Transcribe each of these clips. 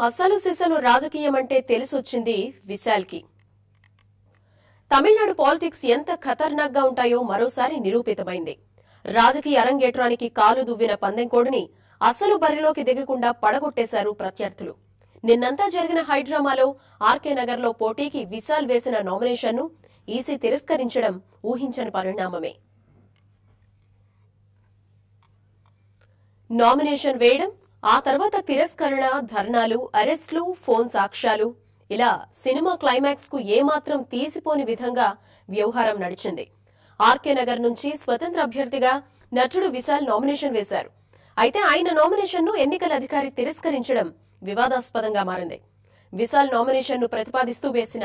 అసలు సిసలు రాజకీయం అంటే తెలిసొచ్చింది విశాల్కి. తమిళనాడు పాలిటిక్స్ ఎంత ఖతర్నాక్గా ఉంటాయో మరోసారి నిరూపితమైంది. రాజకీయ అరంగేట్రానికి కాలు దువ్విన పందెంకోడిని అసలు బరిలోకి దిగకుండా పడగొట్టేశారు ప్రత్యర్థులు. నిన్నంతా జరిగిన హైడ్రామాలో ఆర్కే నగర్లో పోటీకి విశాల్ వేసిన నామినేషన్ను ఈసీ తిరస్కరించడం ఊహించని పరిణామమే. నామినేషన్ వేయడం ఆ తర్వాత తిరస్కరణ ధర్నాలు అరెస్టులు ఫోన్ సాక్ష్యాలు. ఇలా సినిమా క్లైమాక్స్కు ఏమాత్రం తీసిపోని విధంగా వ్యవహారం నడిచింది. ఆర్కే నగర్ నుంచి స్వతంత్ర అభ్యర్థిగా నటుడు విశాల్ నామినేషన్ వేశారు. అయితే ఆయన నామినేషన్ను ఎన్నికల అధికారి తిరస్కరించడం వివాదాస్పదంగా మారింది. విశాల్ నామినేషన్ను ప్రతిపాదిస్తూ వేసిన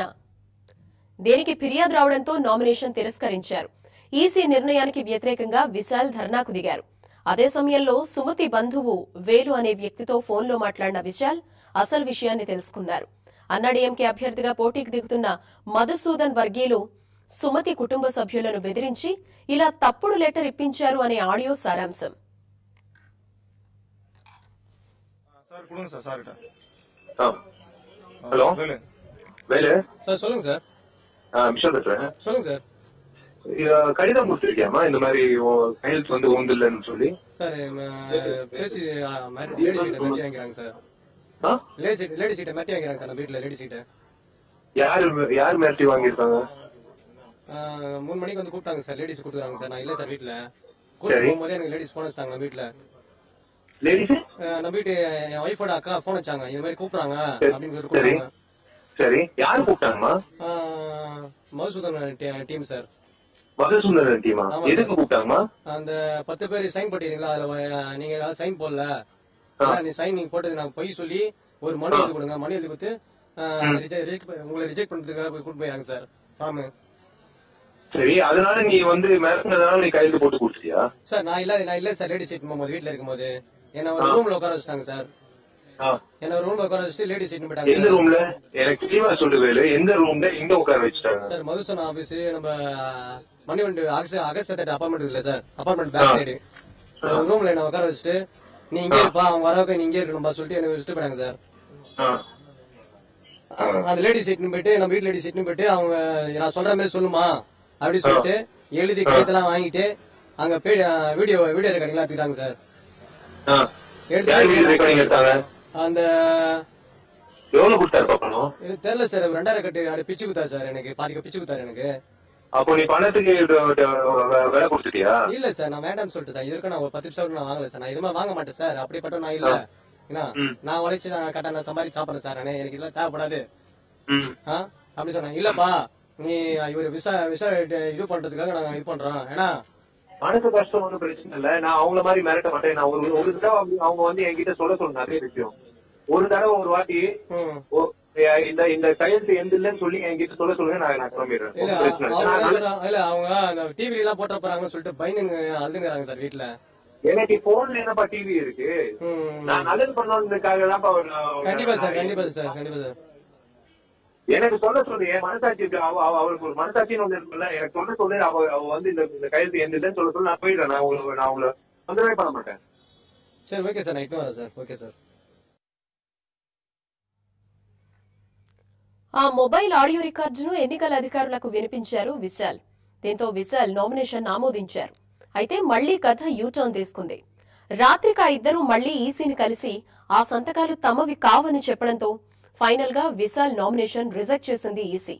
దేనికి ఫిర్యాదు రావడంతో నామినేషన్ తిరస్కరించారు. ఈసీ నిర్ణయానికి వ్యతిరేకంగా విశాల్ ధర్నాకు దిగారు. అదే సమయంలో సుమతి బంధువు వేలు అనే వ్యక్తితో ఫోన్లో మాట్లాడిన విశాల్ అసలు విషయాన్ని తెలుసుకున్నారు అన్నాడీఎంకే అభ్యర్థిగా పోటీకి దిగుతున్న మధుసూదన్ వర్గీయులు సుమతి కుటుంబ సభ్యులను బెదిరించి ఇలా తప్పుడు లెటర్ ఇప్పించారు అనే ఆడియో సారాంశం சார் கொடுங்க சார் சார் கிட்ட ஆ ஹலோ வேலு வேலு சார் சொல்லுங்க சார் ஆ மிஷல் பேசுறேன் சொல்லுங்க சார் இது, கடிதம் கொடுத்துருக்கியாமா இந்த மாதிரி கையெழுத்து வந்து ஒன்று இல்லைன்னு சொல்லி. சார் பேசி லேடி சீட்டை மெட்டி வாங்கிறாங்க சார். லேடி சீட் லேடி சீட்டை மெட்டி வாங்கிறாங்க சார் வீட்டில் லேடி சீட்டை. யாரு யார் மிரட்டி வாங்கியிருக்காங்க? மூணு மணிக்கு வந்து கூப்பிட்டாங்க சார் லேடிஸ் கூப்பிட்டுறாங்க சார். நான் இல்லை சார் வீட்டில். கூப்பிட்டு போகும்போதே எனக்கு லேடிஸ் ஃபோன் வச்சாங்க வீட்டில் லேடிஸ் நம்ம வீட்டு என் ஒய்ஃபோட அக்கா ஃபோன் வச்சாங்க. இந்த மாதிரி கூப்பிடுறாங்க. அப்படின்னு சொல்லிட்டு கூப்பிட்டாங்க. சரி. யாரு கூப்பிட்டாங்கம்மா? Madhusudan team sir. மதுசுந்தரன் டீமா? எதுக்கு கூப்பிட்டாங்கம்மா? அந்த பத்து பேர் சைன் போட்டீங்களா? அதுல நீங்க ஏதாவது சைன் போடல. நீ சைன் நீங்க போட்டது நான் பொய் சொல்லி ஒரு மனு எழுதி கொடுங்க. மனு எழுதி கொடுத்து உங்களை ரிஜெக்ட் பண்றதுக்காக போய் கூட்டு போயாங்க சார். ஃபார்ம் சரி அதனால நீ வந்து மிரட்டினதுனால நீ கையெழுத்து போட்டு கொடுத்துட்டியா? சார் நான் இல்ல நான் இல்ல சார். லேடிஸ் சீட் போகும்போது வீட்ல இருக்கும்போது. என்ன ஒரு ரூம்ல உட்கார வச்சுட்டாங்க சார். என்ன ரூம்ல உட்கார வச்சுட்டு லேடிஸ் சீட் எந்த ரூம்ல எனக்கு தெளிவா சொல்லு வேலு எந்த ரூம்ல எங்க உட்கார வச்சுட்டாங்க. சார் மதுசன் ஆபீஸ் நம்ம மணிவண்டு அகஸ்ட் அப்பார்ட்மெண்ட் இல்ல சார்? Apartment back. சைடு ரூம்ல என்ன உட்கார வச்சுட்டு நீ இங்கே இருப்பா அவங்க வரவுக்கு நீ இங்கே இருக்கணும்பா சொல்லிட்டு எனக்கு வச்சுட்டு போயிட்டாங்க சார். அந்த லேடி சீட்னு போயிட்டு நம்ம வீட்டு லேடி சீட்னு போயிட்டு அவங்க நான் சொல்ற மாதிரி சொல்லுமா? அப்படின்னு சொல்லிட்டு எழுதி கைத்தெல்லாம் வாங்கிட்டு அங்க வீடியோ வீடியோ ரெக்கார்டிங் எடுத்துக்கிட்டாங்க சார். எடுத்து அந்த எவ்வளவு கொடுத்தாரு இது தெரியல சார் ரெண்டாயிரம் கட்டு அப்படி பிச்சு குத்தாரு சார் எனக்கு. பாதிக்க பிச்சு குத்தாரு எனக்கு. அப்போ நீ பணத்துக்கு வேலை கொடுத்துட்டியா? இல்ல சார் நான் வேண்டாம்னு சொல்லிட்டு சார். இதுக்கு நான் ஒரு பத்து நிமிஷம் நான் வாங்கல சார். நான் இதுமே வாங்க மாட்டேன் சார். அப்படிப்பட்ட நான் இல்ல. என்ன ம். நான் உழைச்சு நான் கரெக்டா நான் சம்பாதிச்சு சாப்பிடுறேன் சார். நானு. எனக்கு இதெல்லாம் தேவைப்படாது? அப்படி சொன்னேன். இல்லப்பா நீ இவரு விசா விசா இது பண்றதுக்காக நாங்க இது பண்றோம். ஏன்னா மனசு கஷ்டம் ஒண்ணும் பிரச்சனை இல்ல. நான் அவங்கள மாதிரி மிரட்ட மாட்டேன். நான் ஒரு ஒரு தடவை அவங்க வந்து என்கிட்ட சொல்ல சொல்ல நிறைய விஷயம். ஒரு தடவை ஒரு வாட்டி இந்த இந்த கையெழுத்து எந்த இல்லைன்னு சொல்லி என்கிட்ட சொல்ல சொல்லுங்க நான் நான் கிளம்பிடுறேன். இல்ல. அவங்க டிவி எல்லாம் போட்ட போறாங்கன்னு சொல்லிட்டு பயனுங்க அழுதுங்கிறாங்க சார் வீட்டுல எனக்கு போன்ல என்னப்பா டிவி இருக்கு. நான் நல்லது பண்ணணுன்றதுக்காக கண்டிப்பா சார் கண்டிப்பா சார் கண்டிப்பா சார். எனக்கு சொல்ல சொல்லு என் மனசாட்சி இருக்கு. அவ அவ- அவளுக்கு ஒரு மனசாட்சின்னு ஒண்ணு இருக்குல்ல எனக்கு சொல்ல சொல்லு அவ அவ வந்து இந்த இந்த கையெழுத்து எந்த இல்லைன்னு சொல்ல சொல்லு நான் போயிடுறேன் நான் உங்களுக்கு நான் உங்களை தொந்தரவே பண்ண மாட்டேன் சரி ஓகே சார் நான் இட்டு வரேன் சார் ஓகே சார் ఆ మొబైల్ ఆడియో రికార్డును ఎన్నికల అధికారులకు వినిపించారు విశాల్ దీంతో విశాల్ నామినేషన్ ఆమోదించారు అయితే మళ్లీ కథ యూటర్న్ తీసుకుంది రాత్రికి ఆ ఇద్దరు మళ్లీ ఈసీని కలిసి ఆ సంతకాలు తమవి కావని చెప్పడంతో ఫైనల్గా విశాల్ నామినేషన్ రిజెక్ట్ చేసింది ఈసీ.